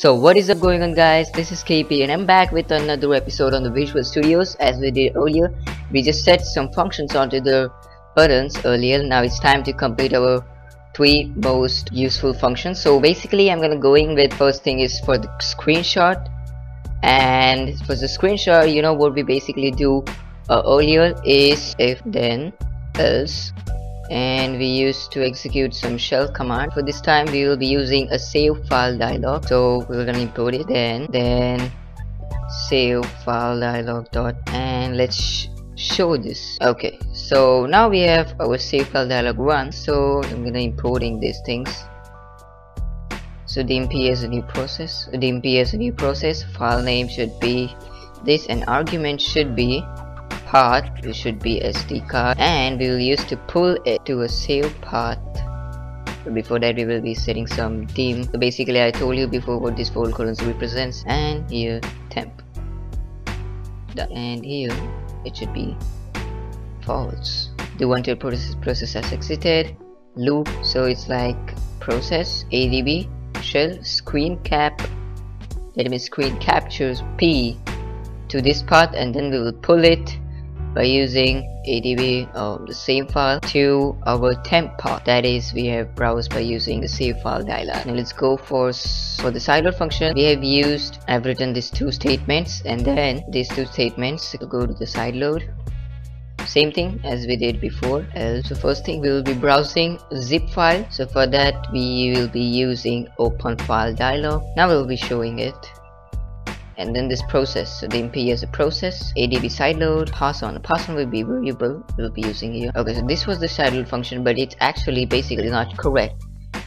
So what is up going on guys, this is KP and I'm back with another episode on the Visual Studios as we did earlier. We just set some functions onto the buttons earlier, now it's time to complete our three most useful functions. So basically I'm gonna go in with first thing is for the screenshot and for the screenshot you know what we basically do uh, earlier is if then else and we used to execute some shell command. For this time we will be using a save file dialog. So we're gonna import it then then save file dialog dot and let's sh show this. Okay so now we have our save file dialog one. So i'm gonna importing these things. So dmp is a new process. Dmp is a new process. File name should be this and argument should be path which should be SD card and we will use to pull it to a save path. Before that we will be setting some theme. So basically I told you before what this fold columns represents and here temp. And here it should be false. The until process process has exited. Loop so it's like process adb shell screen cap. That means screen captures p to this part and then we will pull it by using adb um, the same file to our temp path that is we have browsed by using the save file dialog. Now let's go for for the sideload function. We have used i've written these two statements and then these two statements go to the sideload same thing as we did before. Uh, so first thing we will be browsing zip file. So for that we will be using open file dialog. Now we'll be showing it and then this process so the MP is a process adb sideload pass on. The pass on will be variable we'll be using here. Okay so this was the sideload function but it's actually basically not correct.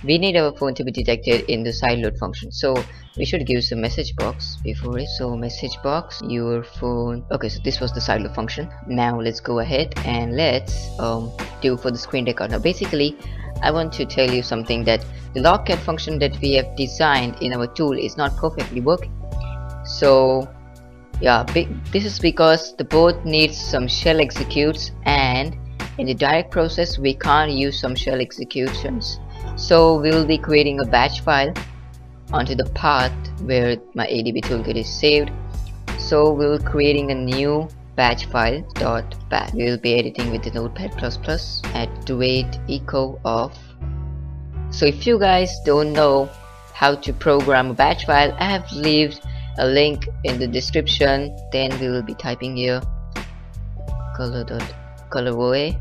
We need our phone to be detected in the sideload function. So we should give some message box before it. So message box your phone. Okay so this was the sideload function. Now let's go ahead and let's um, do for the screen record. Now basically I want to tell you something that the logcat function that we have designed in our tool is not perfectly working so yeah this is because the board needs some shell executes and in the direct process we can't use some shell executions. So we will be creating a batch file onto the path where my adb toolkit is saved. So we will creating a new batch file dot batch we will be editing with the notepad plus plus at wait echo of so if you guys don't know how to program a batch file i have left a link in the description then we will be typing here color dot colorway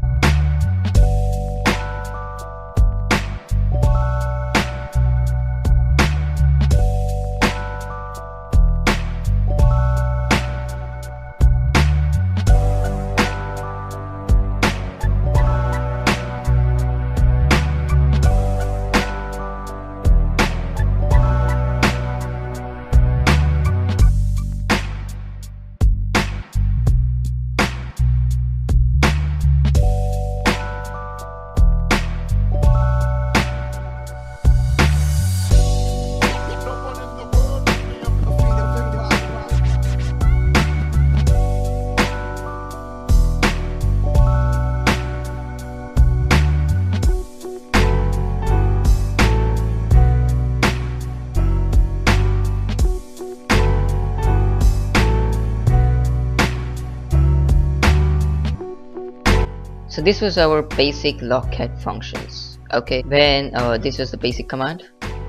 this was our basic logcat functions. Okay when uh, this was the basic command.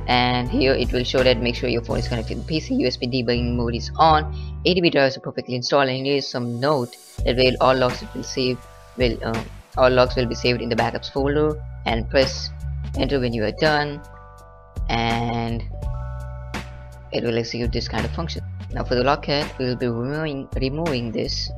And here it will show that make sure your phone is connected to PC USB debugging mode is on. ADB drivers are perfectly installed. And here is some note that will all logs will save will uh, all logs will be saved in the backups folder. And press enter when you are done. And it will execute this kind of function. Now for the logcat we will be removing removing this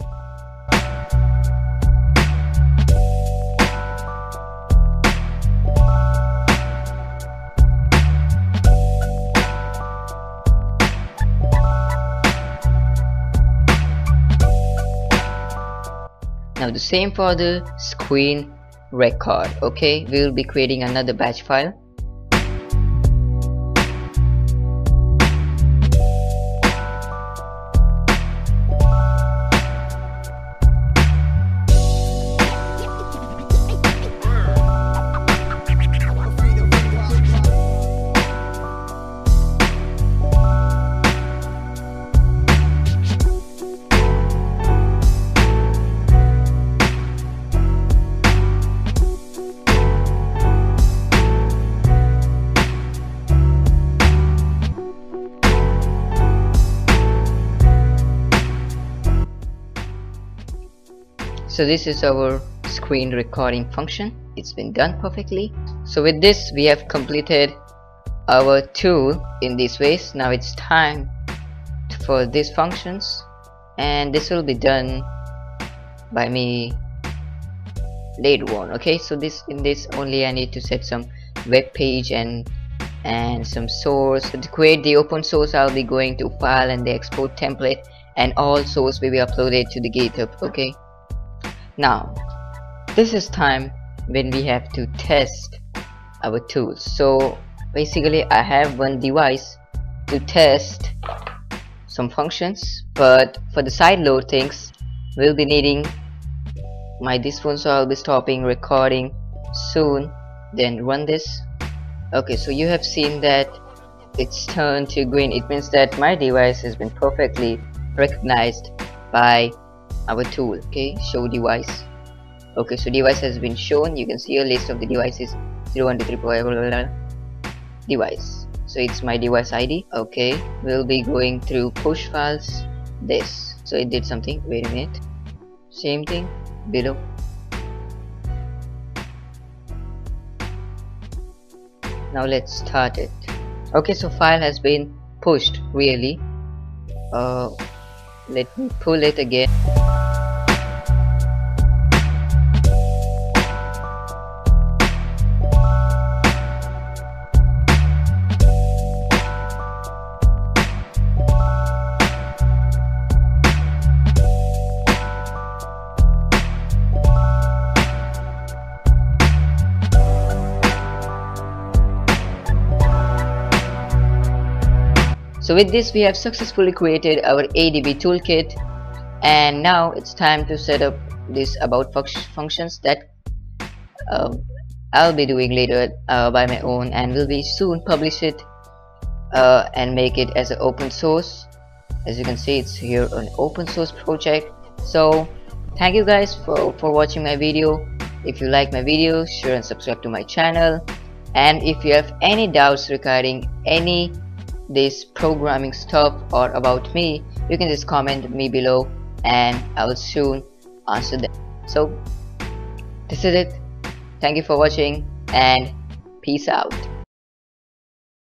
the same for the screen record okay? We will be creating another batch file so this is our screen recording function. It's been done perfectly. So with this we have completed our tool in this ways. Now it's time for these functions. And this will be done by me later on okay? So this in this only I need to set some web page and and some source. To create the open source I'll be going to file and the export template. And all source will be uploaded to the github okay now this is time when we have to test our tools. So basically I have one device to test some functions but for the side load things we'll be needing my this so I'll be stopping recording soon. Then run this. Okay so you have seen that it's turned to green. It means that my device has been perfectly recognized by our tool okay? Show device. Okay so device has been shown. You can see a list of the devices. 0123 device. So it's my device id okay? We'll be going through push files this. So it did something. Wait a minute. Same thing below. Now let's start it. Okay so file has been pushed really. Uh, let me pull it again so with this we have successfully created our ADB toolkit. And now it's time to set up this about functions that uh, I'll be doing later uh, by my own and will be soon publish it uh, and make it as an open source. As you can see it's here an open source project. So thank you guys for, for watching my video. If you like my video share and subscribe to my channel. And if you have any doubts regarding any this programming stuff or about me you can just comment me below and I will soon answer them. So this is it. Thank you for watching and peace out